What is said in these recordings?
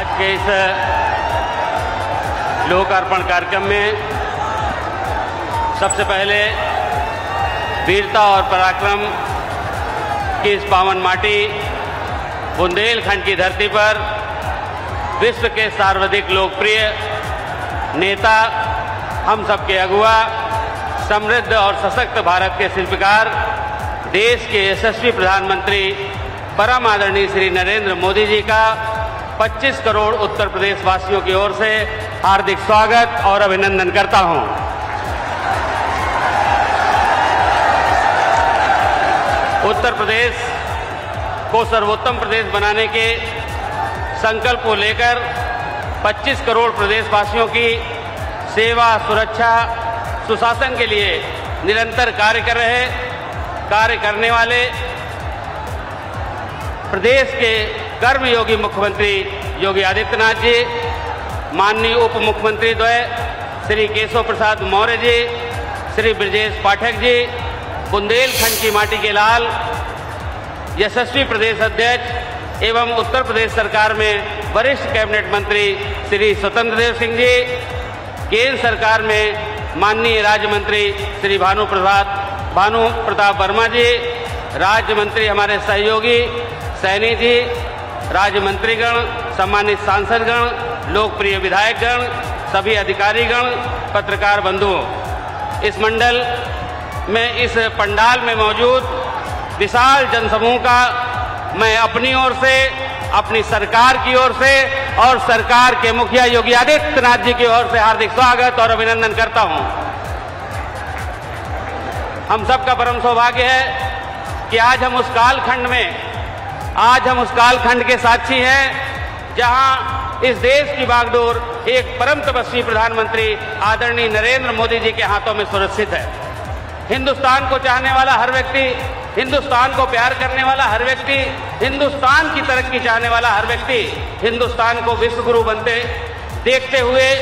आज के इस लोकार्पण कार्यक्रम में सबसे पहले वीरता और पराक्रम की इस पावन माटी बुंदेलखंड की धरती पर विश्व के सर्वाधिक लोकप्रिय नेता, हम सबके अगुआ समृद्ध और सशक्त भारत के शिल्पकार, देश के यशस्वी प्रधानमंत्री परम आदरणीय श्री नरेंद्र मोदी जी का 25 करोड़ उत्तर प्रदेश वासियों की ओर से हार्दिक स्वागत और अभिनंदन करता हूँ। उत्तर प्रदेश को सर्वोत्तम प्रदेश बनाने के संकल्प को लेकर 25 करोड़ प्रदेशवासियों की सेवा, सुरक्षा, सुशासन के लिए निरंतर कार्य कर रहे, कार्य करने वाले प्रदेश के कर्मयोगी मुख्यमंत्री योगी आदित्यनाथ जी, माननीय उप मुख्यमंत्री द्वय श्री केशव प्रसाद मौर्य जी, श्री ब्रजेश पाठक जी, बुंदेलखंड की माटी के लाल, यशस्वी प्रदेश अध्यक्ष एवं उत्तर प्रदेश सरकार में वरिष्ठ कैबिनेट मंत्री श्री स्वतंत्र देव सिंह जी, केंद्र सरकार में माननीय राज्य मंत्री श्री भानु प्रसाद, भानु प्रताप वर्मा जी, राज्य मंत्री हमारे सहयोगी, सैनी जी राज्य मंत्रीगण सम्मानित सांसदगण, लोकप्रिय विधायकगण, सभी अधिकारीगण, पत्रकार बंधुओं, इस मंडल में इस पंडाल में मौजूद विशाल जनसमूह का मैं अपनी ओर से, अपनी सरकार की ओर से और सरकार के मुखिया योगी आदित्यनाथ जी की ओर से हार्दिक स्वागत और अभिनंदन करता हूँ। हम सबका परम सौभाग्य है कि आज हम उस कालखंड में आज हम उस कालखंड के साक्षी हैं, जहाँ इस देश की बागडोर एक परम तपस्वी प्रधानमंत्री आदरणीय नरेंद्र मोदी जी के हाथों में सुरक्षित है। हिंदुस्तान को चाहने वाला हर व्यक्ति, हिंदुस्तान को प्यार करने वाला हर व्यक्ति, हिंदुस्तान की तरक्की चाहने वाला हर व्यक्ति हिंदुस्तान को विश्व गुरु बनते, देखते हुए,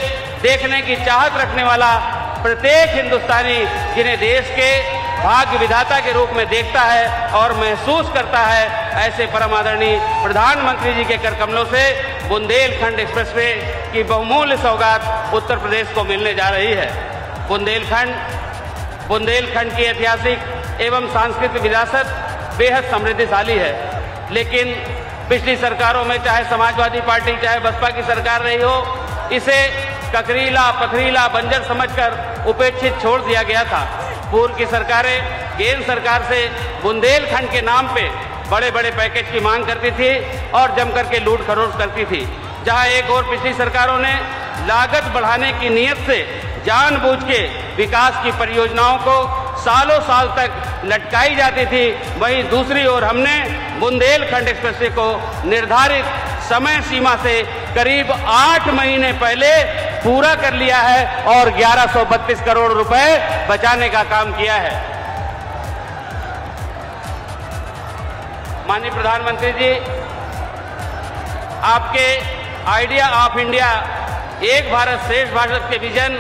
देखने की चाहत रखने वाला प्रत्येक हिंदुस्तानी जिन्हें देश के भाग्य विधाता के रूप में देखता है और महसूस करता है, ऐसे परम आदरणीय प्रधानमंत्री जी के कर कमलों से बुंदेलखंड एक्सप्रेसवे की बहुमूल्य सौगात उत्तर प्रदेश को मिलने जा रही है। बुंदेलखंड बुंदेलखंड की ऐतिहासिक एवं सांस्कृतिक विरासत बेहद समृद्धिशाली है। लेकिन पिछली सरकारों में चाहे समाजवादी पार्टी, चाहे बसपा की सरकार रही हो, इसे ककरीला पथरीला बंजर समझकर उपेक्षित छोड़ दिया गया था। पूर्व की सरकारें केंद्र सरकार से बुंदेलखंड के नाम पे बड़े बड़े पैकेज की मांग करती थी और जम करके लूट खरोच करती थी। जहाँ एक और पिछली सरकारों ने लागत बढ़ाने की नीयत से जानबूझ के विकास की परियोजनाओं को सालों साल तक लटकाई जाती थी, वहीं दूसरी ओर हमने बुंदेलखंड एक्सप्रेस को निर्धारित समय सीमा से करीब आठ महीने पहले पूरा कर लिया है और 1132 करोड़ रुपए बचाने का काम किया है। माननीय प्रधानमंत्री जी, आपके आइडिया ऑफ़ इंडिया, एक भारत श्रेष्ठ भारत के विजन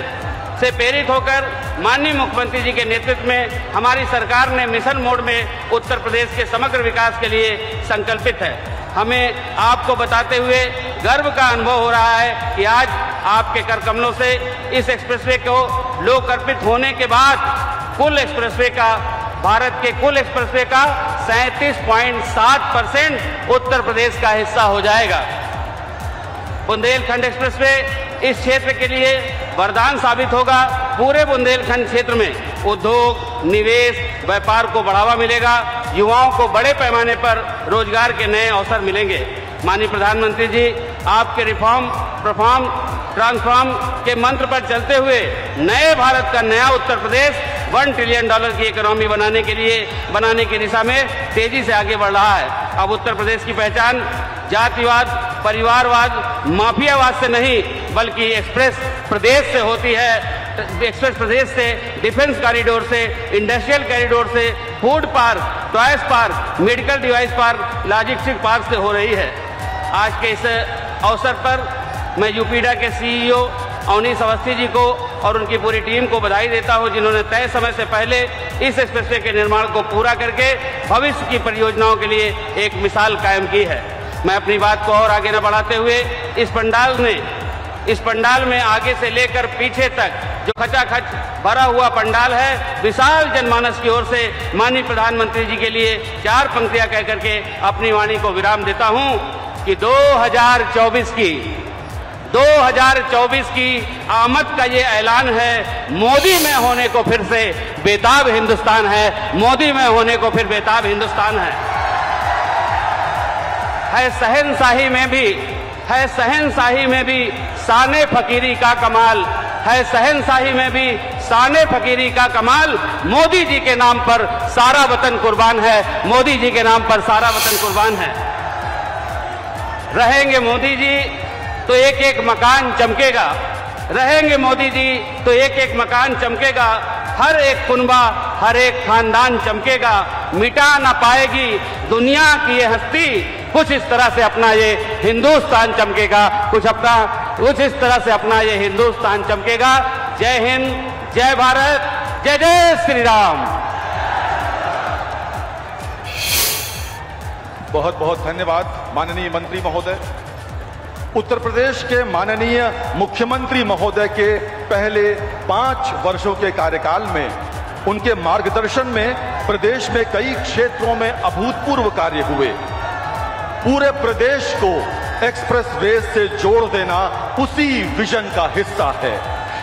से प्रेरित होकर माननीय मुख्यमंत्री जी के नेतृत्व में हमारी सरकार ने मिशन मोड में उत्तर प्रदेश के समग्र विकास के लिए संकल्पित है। हमें आपको बताते हुए गर्व का अनुभव हो रहा है कि आज आपके कर कमलों से इस एक्सप्रेसवे को लोकर्पित होने के बाद कुल एक्सप्रेसवे का, भारत के कुल एक्सप्रेसवे का सैंतीस पॉइंट सात परसेंट उत्तर प्रदेश का हिस्सा हो जाएगा। बुंदेलखंड एक्सप्रेसवे इस क्षेत्र के लिए वरदान साबित होगा। पूरे बुंदेलखंड क्षेत्र में उद्योग, निवेश, व्यापार को बढ़ावा मिलेगा। युवाओं को बड़े पैमाने पर रोज़गार के नए अवसर मिलेंगे। माननीय प्रधानमंत्री जी, आपके रिफॉर्म परफॉर्म ट्रांसफॉर्म के मंत्र पर चलते हुए नए भारत का नया Uttar Pradesh one trillion dollar की इकोनॉमी बनाने के लिए, बनाने की दिशा में तेज़ी से आगे बढ़ रहा है। अब उत्तर प्रदेश की पहचान जातिवाद, परिवारवाद, माफियावाद से नहीं, बल्कि एक्सप्रेस प्रदेश से होती है। एक्सप्रेस प्रदेश से डिफेंस कॉरिडोर से इंडस्ट्रियल कॉरिडोर से food park toys park medical device park logistic park से हो रही है। आज के इस अवसर पर मैं यूपीडा के सीईओ अवनीश अवस्थी जी को और उनकी पूरी टीम को बधाई देता हूँ, जिन्होंने तय समय से पहले इस एक्सप्रेसवे के निर्माण को पूरा करके भविष्य की परियोजनाओं के लिए एक मिसाल कायम की है। मैं अपनी बात को और आगे न बढ़ाते हुए इस पंडाल में, इस पंडाल में आगे से लेकर पीछे तक जो खचाखच भरा हुआ पंडाल है, विशाल जनमानस की ओर से माननीय प्रधानमंत्री जी के लिए चार पंक्तियाँ कह करके अपनी वाणी को विराम देता हूँ कि 2024 की 2024 की आमद का ये ऐलान है। मोदी में होने को फिर से बेताब हिंदुस्तान है। मोदी में होने को फिर बेताब हिंदुस्तान है। है सहनशाही में भी, है सहनशाही में भी साने फकीरी का कमाल। है सहनशाही में भी साने फकीरी का कमाल। मोदी जी के नाम पर सारा वतन कुर्बान है। मोदी जी के नाम पर सारा वतन कुर्बान है। रहेंगे मोदी जी तो एक एक मकान चमकेगा। रहेंगे मोदी जी तो एक एक मकान चमकेगा। हर एक कुनबा, हर एक खानदान चमकेगा। मिटा ना पाएगी दुनिया की ये हस्ती। कुछ इस तरह से अपना ये हिंदुस्तान चमकेगा। कुछ अपना, कुछ इस तरह से अपना ये हिंदुस्तान चमकेगा। जय हिंद, जय भारत, जय जय श्री राम बहुत बहुत धन्यवाद, माननीय मंत्री महोदय। उत्तर प्रदेश के माननीय मुख्यमंत्री महोदय के पहले पाँच वर्षों के कार्यकाल में, उनके मार्गदर्शन में प्रदेश में कई क्षेत्रों में अभूतपूर्व कार्य हुए। पूरे प्रदेश को एक्सप्रेस वे से जोड़ देना उसी विजन का हिस्सा है।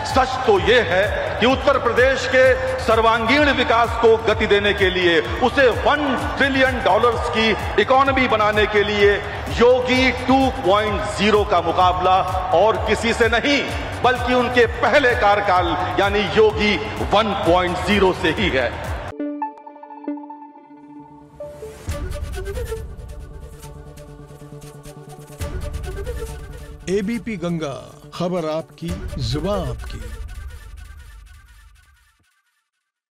सच तो यह है कि उत्तर प्रदेश के सर्वांगीण विकास को गति देने के लिए, उसे वन ट्रिलियन डॉलर्स की इकोनॉमी बनाने के लिए योगी 2.0 का मुकाबला और किसी से नहीं, बल्कि उनके पहले कार्यकाल, यानी योगी 1.0 से ही है। एबीपी गंगा खबर आपकी जुबा आपकी।